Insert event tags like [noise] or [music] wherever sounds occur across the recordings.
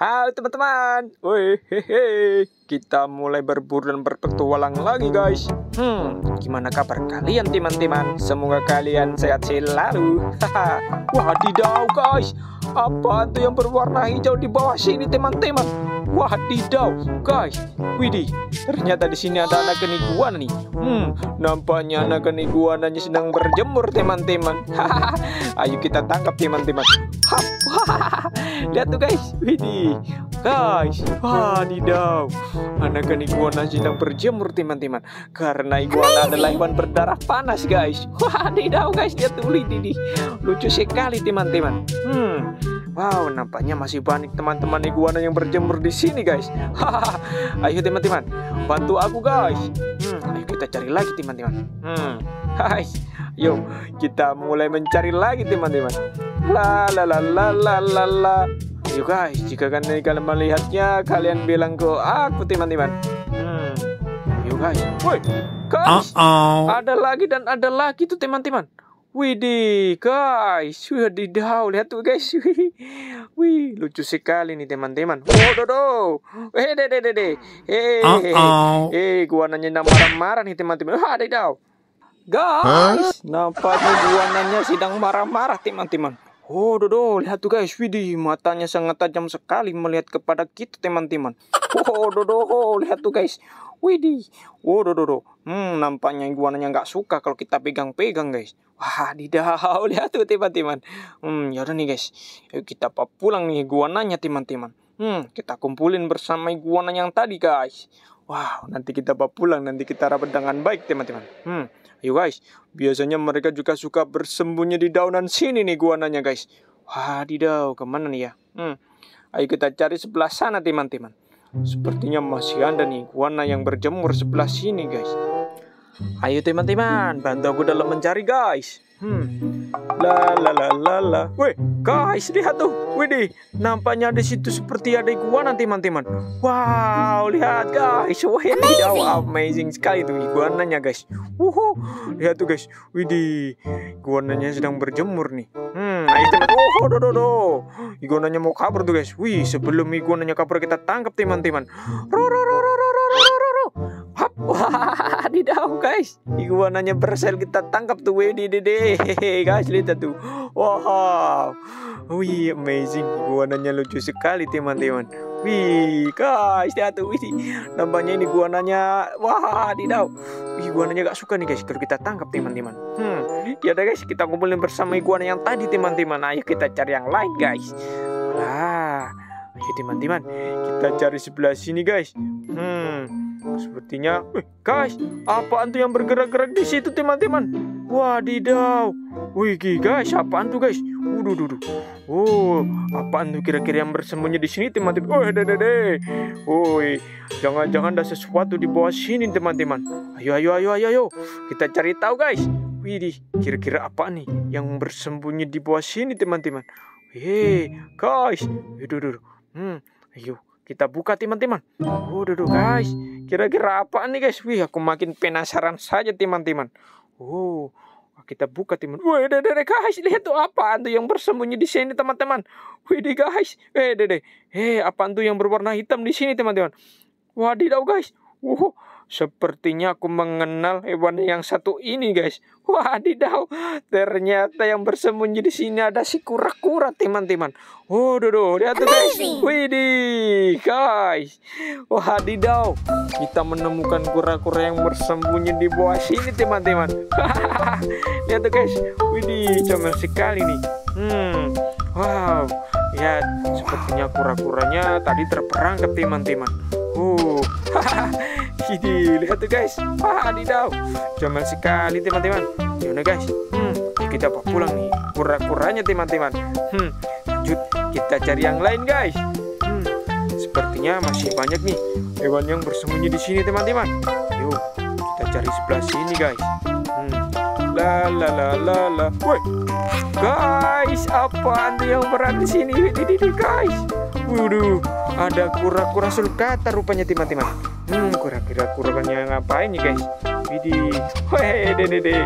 Halo teman-teman, woi hehe, kita mulai berburu dan berpetualang lagi guys. Hmm, gimana kabar kalian teman-teman? Semoga kalian sehat selalu. Haha, wadidaw guys, apa itu yang berwarna hijau di bawah sini teman-teman? Wadidaw guys, widih, ternyata di sini ada anak iguana nih. Hmm, nampaknya anak iguananya sedang berjemur teman-teman. Hahaha, ayo kita tangkap teman-teman. Lihat tuh guys, widih. Guys, wadidaw. Anak iguana sedang berjemur teman-teman. Karena iguana adalah hewan berdarah panas guys. Wadidaw guys, lihat tuh widih. Lucu sekali teman-teman. Hmm. Wow, nampaknya masih banyak teman-teman iguana yang berjemur di sini guys. [laughs] ayo teman-teman, bantu aku guys. Hmm, ayo kita cari lagi teman-teman. Hmm, [laughs] guys, yuk kita mulai mencari lagi teman-teman. La la la la la la la. Ayo guys, jika kalian kalian melihatnya, kalian bilang ke aku teman-teman. Hmm, ayo guys, woi, guys, Uh oh. ada lagi dan ada lagi tuh teman-teman. Widih, guys, wadidaw, lihat tuh guys, [laughs] wih, lucu sekali nih teman-teman. Oh, dodo, eh, deh, deh, deh, deh, eh, eh, gua nanya marah-marah nih teman-teman. Wadidaw, guys, nampaknya guananya sedang marah-marah teman-teman. Oh, dodo, lihat tuh guys, widih, matanya sangat tajam sekali melihat kepada kita teman-teman. Oh, dodo, lihat tuh guys, widih, oh, dodo, dodo. Hmm, nampaknya iguananya nggak suka kalau kita pegang-pegang guys. Wah, didaw, [laughs] lihat tuh teman-teman. Hmm, yaudah nih guys, yuk kita pulang nih iguananya teman-teman. Hmm, kita kumpulin bersama iguana yang tadi guys. Wow, nanti kita bawa pulang, nanti kita rapat dengan baik teman-teman. Hmm, ayo guys, biasanya mereka juga suka bersembunyi di daunan sini nih iguananya guys. Wah, didaw, ke mana nih ya? Hmm, ayo kita cari sebelah sana teman-teman. Sepertinya masih ada nih iguana yang berjemur sebelah sini guys. Ayo teman-teman, bantu aku dalam mencari guys. Hmm. La la la la la. Weh, guys, lihat tuh. Widih, nampaknya di situ seperti ada iguana teman-teman. Wow, lihat guys. Wah, amazing. Wow, amazing sekali tuh iguananya, guys. Wuhu, lihat tuh guys. Widih, iguananya sedang berjemur nih. Hmm, ayo teman. Oh, do, do, do. Iguananya mau kabur tuh, guys. Wih, sebelum iguananya kabur kita tangkap teman-teman. Ro ro ro ro wah, didaw guys. Iguananya berhasil kita tangkap tuh, wedi dede. Hehehe, guys, lihat tuh. Wow, wih, amazing. Iguananya lucu sekali, teman-teman. Wih, guys, lihat tuh, wih, nampaknya ini iguananya, wah, didaw. Wih, iguananya gak suka nih guys, kalau kita tangkap teman-teman. Hmm, ya guys, kita kumpulin bersama iguana yang tadi teman-teman. Ayo kita cari yang lain guys. Lah, ayo teman-teman, kita cari sebelah sini guys. Hmm, sepertinya, Wih, guys, apaan tuh yang bergerak-gerak di situ teman-teman? Wadidaw, wih guys, apaan tuh guys? Waduh, duh, duh. Oh, apaan tuh kira-kira yang bersembunyi di sini teman-teman? Oh, deh, deh. Woi, jangan-jangan ada sesuatu di bawah sini teman-teman. Ayo, ayo, ayo, ayo, ayo. Kita cari tahu guys. Widih, kira-kira apa nih yang bersembunyi di bawah sini teman-teman? Hei, guys. Aduh, duh, duh. Hmm, ayo kita buka teman-teman. Oh, duh, duh, guys. Kira-kira apa nih guys? Wih, aku makin penasaran saja teman-teman. Oh, kita buka teman. Wih, deh, deh, guys, lihat tuh apaan tuh yang bersembunyi di sini teman-teman. Wih, deh, guys. Eh, deh, deh. Eh, apaan tuh yang berwarna hitam di sini teman-teman? Wadidaw, guys. Wow, sepertinya aku mengenal hewan yang satu ini, guys. Wadidaw, ternyata yang bersembunyi di sini ada si kura-kura, teman-teman. Oh, dodo, lihat tuh, guys. Widih, guys. Wadidaw, kita menemukan kura-kura yang bersembunyi di bawah sini, teman-teman. [laughs] lihat tuh, guys. Widih, comel sekali nih. Hmm, wow. Ya, sepertinya kura-kuranya tadi terperangkap, teman-teman. Uh, [laughs] ini lihat tuh guys. Wah, didaw. Comel sekali teman-teman. Yaudah guys. Hmm, kita bawa pulang nih kura-kuranya teman-teman. Hmm, lanjut kita cari yang lain guys. Hmm, sepertinya masih banyak nih hewan yang bersembunyi di sini teman-teman. Yuk, kita cari sebelah sini guys. Hmm, la la la la la. Woi, guys, apaan tuh yang berada di sini? Ini guys. Waduh, ada kura-kura sulcata rupanya teman-teman. Hmm, kura-kura kuranya ngapain ya guys? Widih, weh, deh.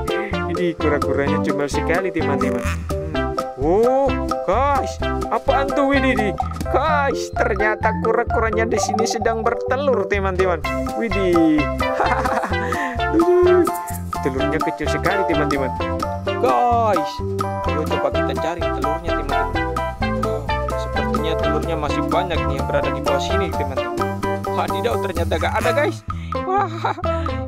Ini kura-kuranya cuma sekali teman-teman. Hmm. Oh, Guys, apaan tuh Widih? Guys, ternyata kura-kuranya di sini sedang bertelur, teman-teman. Widih. [laughs] Telurnya kecil sekali, teman-teman. Guys, ayo coba kita cari telurnya, teman-teman. Oh, sepertinya telurnya masih banyak nih yang berada di bawah sini, teman-teman. Wadidaw, ternyata gak ada, guys. Wah,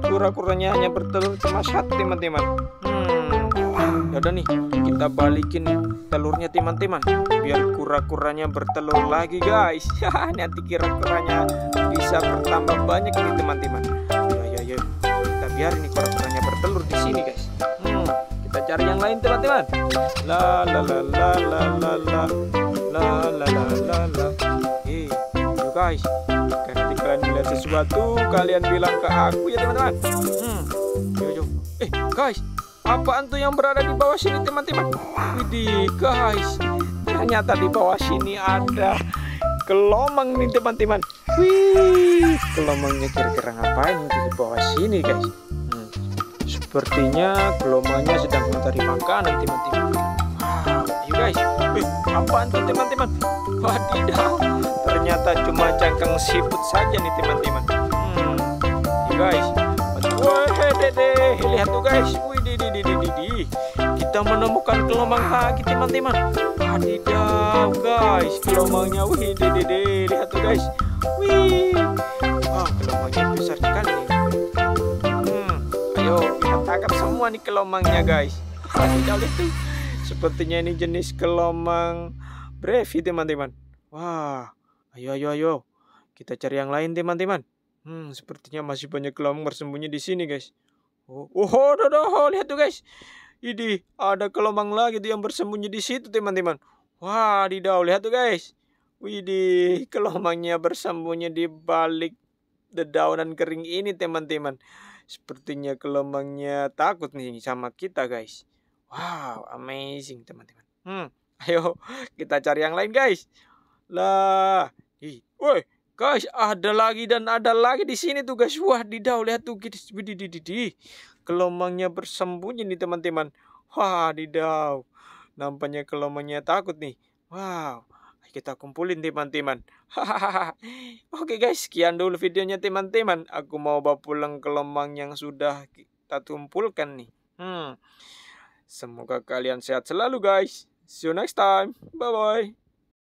kura-kuranya hanya bertelur cuma satu, teman-teman. Hmm, yaudah nih, kita balikin telurnya teman-teman biar kura-kuranya bertelur lagi guys. [laughs] Nanti kura-kuranya bisa bertambah banyak nih teman-teman. Ya ya ya. Kita biar ini kura-kuranya bertelur di sini guys. Hmm, kita cari yang lain teman-teman. La la la la la la la. La la la la la. Yuk guys sesuatu kalian bilang ke aku ya teman-teman hmm, yuk eh guys Apaan tuh yang berada di bawah sini teman-teman? Widih guys, ternyata di bawah sini ada kelomang nih teman-teman. Wih, kelomangnya kira-kira ngapain di bawah sini guys? Hmm, sepertinya kelomangnya sedang mencari makanan teman-teman. Wow, yuk guys, Wih, apaan tuh teman-teman? Wadidaw, ternyata cuma cangkang siput saja nih teman-teman. Hmm, yuk guys, Wah, dede, lihat tuh guys. Wih, di, di, di, di, di. Kita menemukan kelomang lagi teman-teman. Wadidaw guys, kelomangnya wih di, di, di. Lihat tuh guys. Wih. Wah, kelomangnya besar sekali. Hmm, ayo kita tangkap semua nih kelomangnya guys. Wadidaw lihat tuh. Sepertinya ini jenis kelomang brevi teman-teman. Wah, ayo ayo ayo. Kita cari yang lain teman-teman. Hmm, sepertinya masih banyak kelomang bersembunyi di sini guys. Oh, oh, oh, oh, lihat tuh guys. Ini ada kelomang lagi tuh yang bersembunyi di situ teman-teman. Wah, di daun lihat tuh guys. Widih, kelomangnya bersembunyi di balik dedaunan kering ini teman-teman. Sepertinya kelomangnya takut nih sama kita guys. Wow, amazing teman-teman. Hmm, ayo kita cari yang lain guys. Lah, woi, Guys, ada lagi dan ada lagi di sini tuh guys. Wah, didau lihat tuh guys. Kelomangnya bersembunyi nih teman-teman. Wah, didau. Nampaknya kelomangnya takut nih. Wow. Kita kumpulin teman-teman. [laughs] Oke guys, sekian dulu videonya teman-teman. Aku mau bawa pulang kelomang yang sudah kita kumpulkan nih. Hmm. Semoga kalian sehat selalu guys. See you next time. Bye bye.